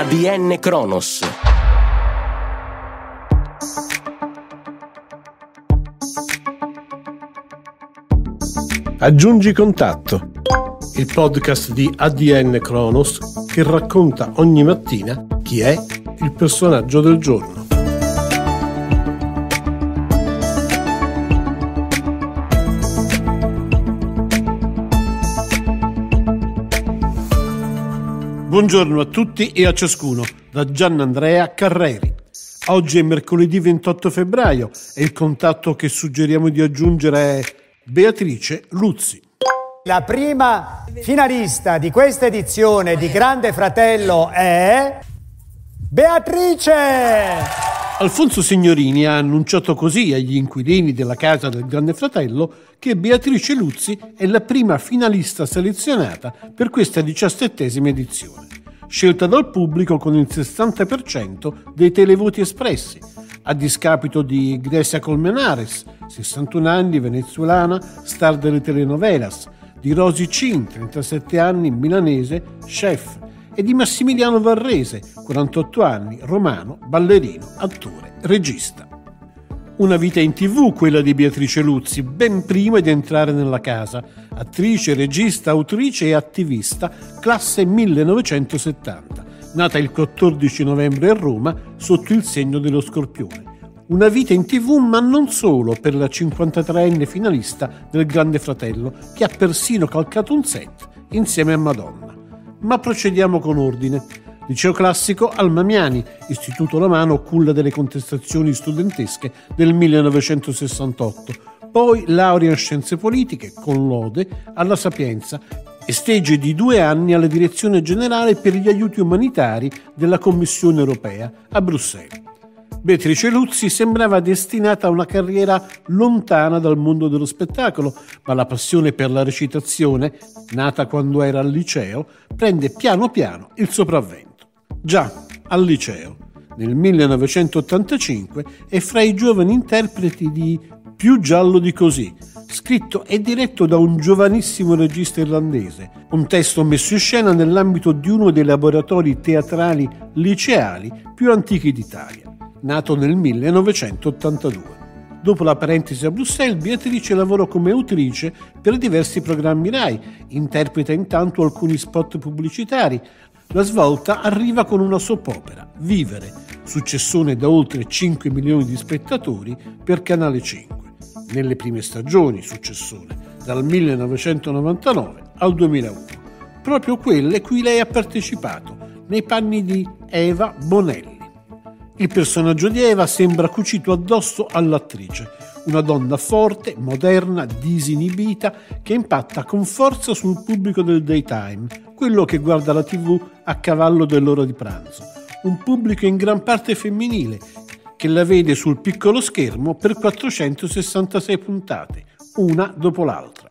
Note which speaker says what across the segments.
Speaker 1: ADN Kronos.
Speaker 2: Aggiungi contatto, il podcast di ADN Kronos che racconta ogni mattina chi è il personaggio del giorno. Buongiorno a tutti e a ciascuno da Gianandrea Carreri. Oggi è mercoledì 28 febbraio e il contatto che suggeriamo di aggiungere è Beatrice Luzzi.
Speaker 3: La prima finalista di questa edizione di Grande Fratello è Beatrice!
Speaker 2: Alfonso Signorini ha annunciato così agli inquilini della casa del Grande Fratello che Beatrice Luzzi è la prima finalista selezionata per questa diciassettesima edizione, scelta dal pubblico con il 60% dei televoti espressi, a discapito di Grecia Colmenares, 61 anni, venezuelana, star delle telenovelas, di Rosy Cin, 37 anni, milanese, chef, e di Massimiliano Varrese, 48 anni, romano, ballerino, attore, regista. Una vita in tv quella di Beatrice Luzzi, ben prima di entrare nella casa, attrice, regista, autrice e attivista, classe 1970, nata il 14 novembre a Roma sotto il segno dello scorpione. Una vita in tv, ma non solo per la 53enne finalista del Grande Fratello, che ha persino calcato un set insieme a Madonna. Ma procediamo con ordine. Liceo classico Almamiani, Istituto Romano, culla delle contestazioni studentesche del 1968. Poi laurea in scienze politiche, con lode, alla Sapienza e stage di due anni alla Direzione Generale per gli Aiuti Umanitari della Commissione Europea a Bruxelles. Beatrice Luzzi sembrava destinata a una carriera lontana dal mondo dello spettacolo, ma la passione per la recitazione, nata quando era al liceo, prende piano piano il sopravvento. Già, al liceo, nel 1985, è fra i giovani interpreti di Più giallo di così, scritto e diretto da un giovanissimo regista irlandese, un testo messo in scena nell'ambito di uno dei laboratori teatrali liceali più antichi d'Italia nato nel 1982. Dopo la parentesi a Bruxelles, Beatrice lavorò come autrice per diversi programmi RAI, interpreta intanto alcuni spot pubblicitari. La svolta arriva con una soap opera, Vivere, successone da oltre 5 milioni di spettatori per Canale 5. Nelle prime stagioni, successone, dal 1999 al 2001. Proprio quelle cui lei ha partecipato, nei panni di Eva Bonelli. Il personaggio di Eva sembra cucito addosso all'attrice, una donna forte, moderna, disinibita, che impatta con forza sul pubblico del daytime, quello che guarda la tv a cavallo dell'ora di pranzo. Un pubblico in gran parte femminile, che la vede sul piccolo schermo per 466 puntate, una dopo l'altra.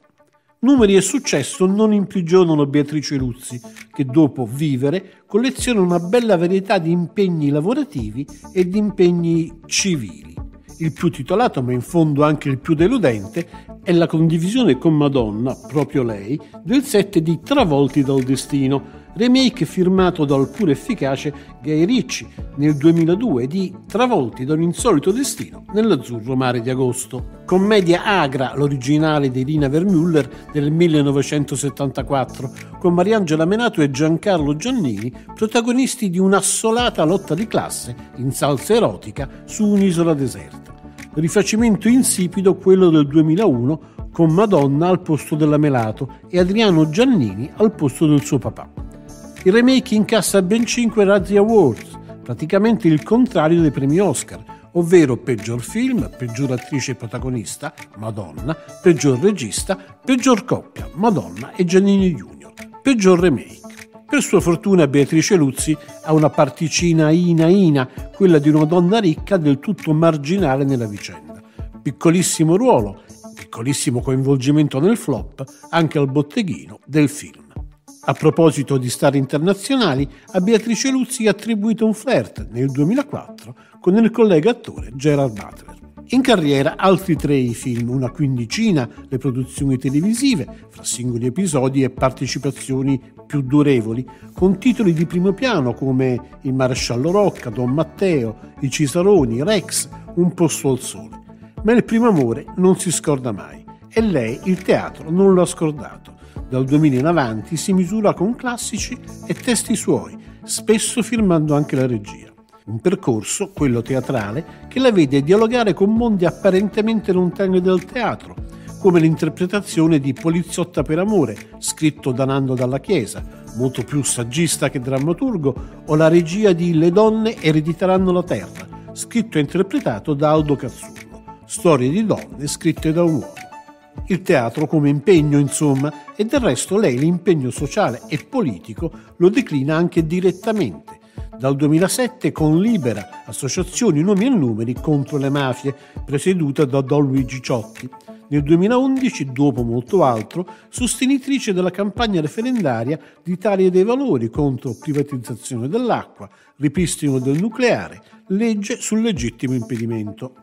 Speaker 2: Numeri e successo non imprigionano Beatrice Luzzi, che dopo Vivere colleziona una bella varietà di impegni lavorativi e di impegni civili. Il più titolato, ma in fondo anche il più deludente, è la condivisione con Madonna, proprio lei, del set di Travolti dal Destino, remake firmato dal pure efficace Guy Ricci nel 2002 di Travolti da un insolito destino nell'azzurro mare di agosto. Commedia agra, l'originale di Lina Vermüller del 1974, con Mariangela Menato e Giancarlo Giannini, protagonisti di un'assolata lotta di classe in salsa erotica su un'isola deserta. Rifacimento insipido quello del 2001 con Madonna al posto della Melato e Adriano Giannini al posto del suo papà. Il remake incassa ben 5 Razzie Awards, praticamente il contrario dei premi Oscar, ovvero peggior film, peggior attrice protagonista, Madonna, peggior regista, peggior coppia, Madonna e Giannini Junior, peggior remake. Per sua fortuna Beatrice Luzzi ha una particina ina ina, quella di una donna ricca del tutto marginale nella vicenda. Piccolissimo ruolo, piccolissimo coinvolgimento nel flop, anche al botteghino del film. A proposito di star internazionali, a Beatrice Luzzi è attribuito un flirt nel 2004 con il collega attore Gerard Butler. In carriera altri tre i film, una quindicina le produzioni televisive, fra singoli episodi e partecipazioni più durevoli, con titoli di primo piano come Il maresciallo Rocca, Don Matteo, I Cisaroni, Rex, Un posto al sole. Ma il primo amore non si scorda mai e lei il teatro non lo ha scordato. Dal 2000 in avanti si misura con classici e testi suoi, spesso firmando anche la regia. Un percorso, quello teatrale, che la vede dialogare con mondi apparentemente lontani dal teatro, come l'interpretazione di Poliziotta per amore, scritto da Nando Dalla Chiesa, molto più saggista che drammaturgo, o la regia di Le donne erediteranno la terra, scritto e interpretato da Aldo Cazzullo, storie di donne scritte da un uomo. Il teatro come impegno, insomma, e del resto lei l'impegno sociale e politico lo declina anche direttamente. Dal 2007 con Libera, associazioni nomi e numeri contro le mafie, presieduta da Don Luigi Ciotti. Nel 2011, dopo molto altro, sostenitrice della campagna referendaria d'Italia dei Valori contro privatizzazione dell'acqua, ripristino del nucleare, legge sul legittimo impedimento.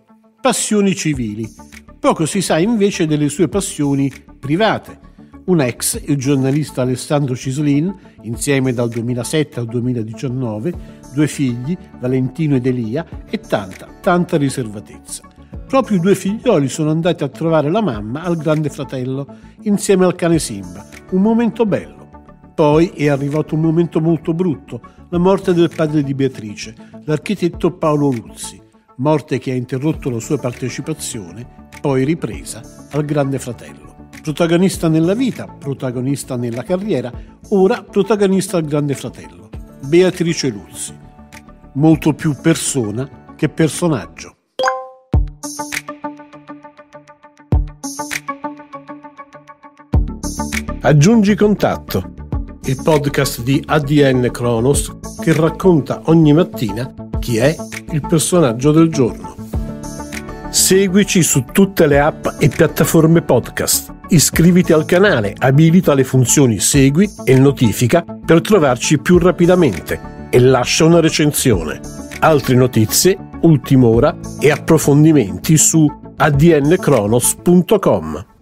Speaker 2: Passioni civili. Poco si sa invece delle sue passioni private. Un ex, il giornalista Alessandro Cislin, insieme dal 2007 al 2019, due figli, Valentino ed Elia, e tanta, tanta riservatezza. Proprio i due figlioli sono andati a trovare la mamma al grande fratello, insieme al cane Simba. Un momento bello. Poi è arrivato un momento molto brutto, la morte del padre di Beatrice, l'architetto Paolo Luzzi, morte che ha interrotto la sua partecipazione, poi ripresa, al grande fratello. Protagonista nella vita, protagonista nella carriera, ora protagonista al grande fratello. Beatrice Luzzi. Molto più persona che personaggio. Aggiungi contatto, il podcast di ADN Kronos che racconta ogni mattina chi è il personaggio del giorno. Seguici su tutte le app e piattaforme podcast. Iscriviti al canale, abilita le funzioni segui e notifica per trovarci più rapidamente e lascia una recensione. Altre notizie, ultima ora e approfondimenti su adnkronos.com.